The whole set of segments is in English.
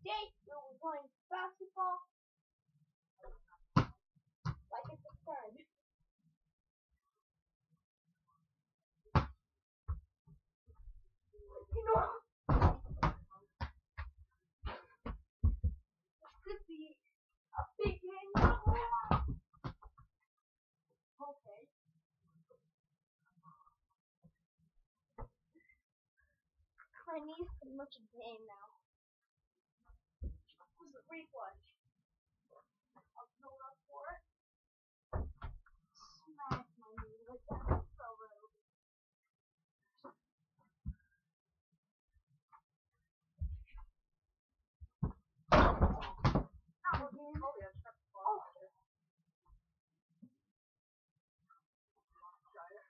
Today we will be playing basketball like it's a turn. You know, this could be a big game. Okay. My knee's pretty much in pain now. Was it reflex? I'll go up for it. Smash my knee like that. So rude. Ow, again. Oh. I got it.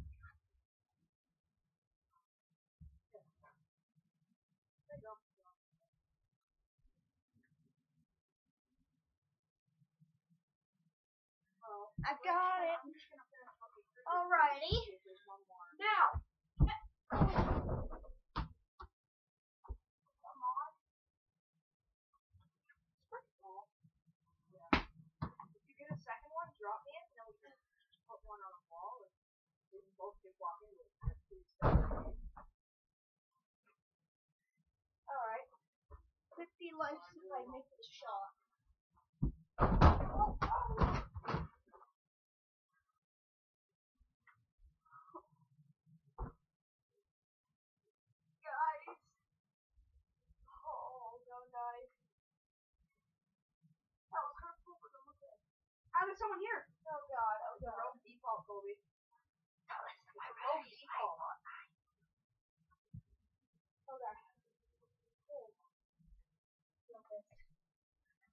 Alrighty. Now. Come on. If you get a second one, drop me it, and then we can just put one on the wall, and we can both get walk into it. That's two steps. Alright. 50 likes if I make this shot. Guys. Oh, no, guys. That was hurtful, but I'm okay. Ah, there's someone here. Oh god, oh god. rogue default. Oh Rogue default. Oh. Okay.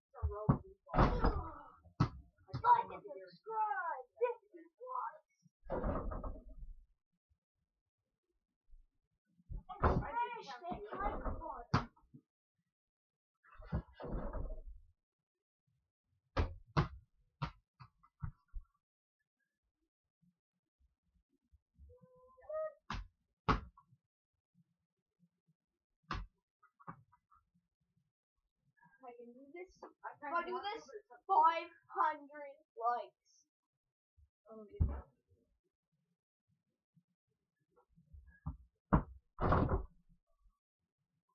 The rogue default. Like and subscribe. This is what. And smash that like button. I can do this. If I do this, 500 likes. Oh, yeah.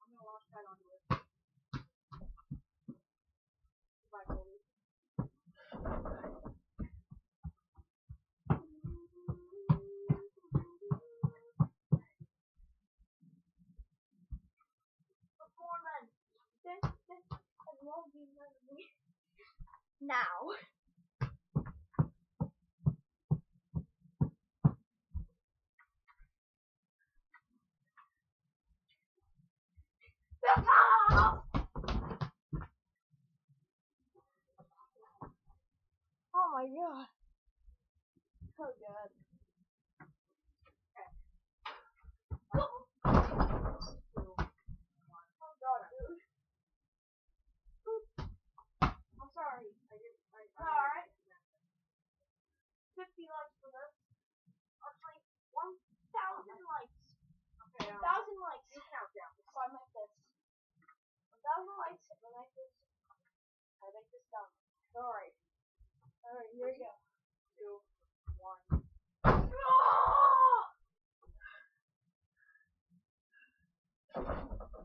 I'm gonna launch that onto it. Bye, Kobe. Performance. This, this, I love you, Now. Oh my god. So good. Oh god, dude. I'm sorry. I didn't. I, I Alright. 50 likes for this. Actually, 1,000 likes. Okay, um, 1,000 likes. you count down. So I make this. 1,000 likes and I make this. I make this down. Alright. Alright, here we go. Two, one.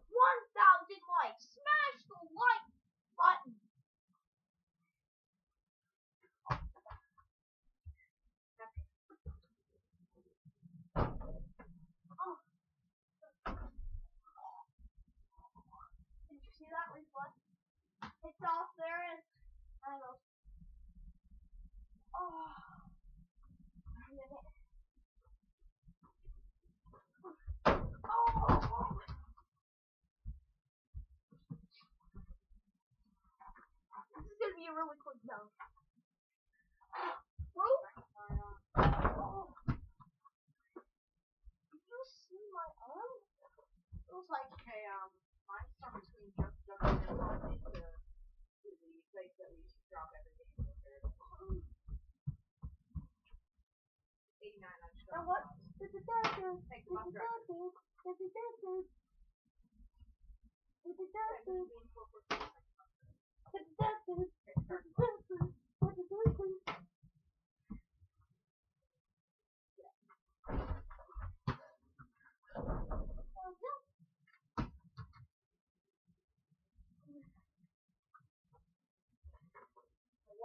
One thousand likes. Smash the like button. Oh. Did you see that reflex? It's off there and I go. Oh. And then it. Oh. This is gonna be a really quick dunk. Bro, oh. Did you see my arm? It was like, Okay, um, mine's stuck between jump, jumping and to the place that we used drop every game. There. 89, I just and dropped what? mine. Da-da-da-da, Hey, come on, drop it. da-da-da-da, da-da-da-da, The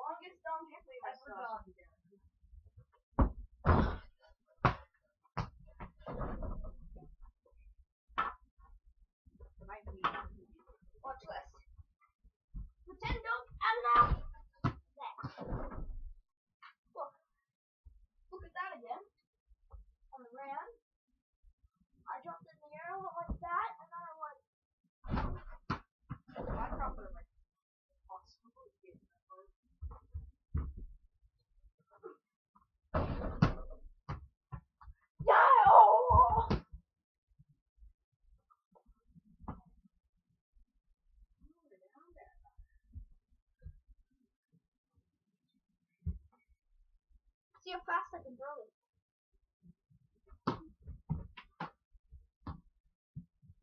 longest history ever done. Might heal fast like a brother.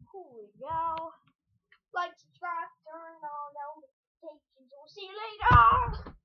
Here we go. Like, subscribe, turn on notifications. We'll see you later.